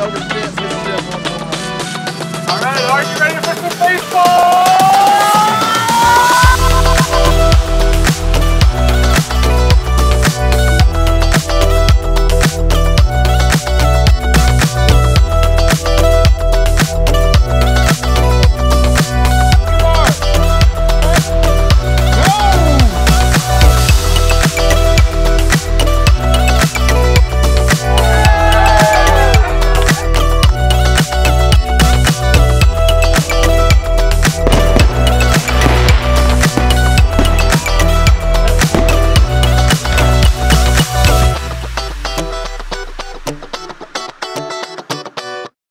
All right, are you ready for some baseball?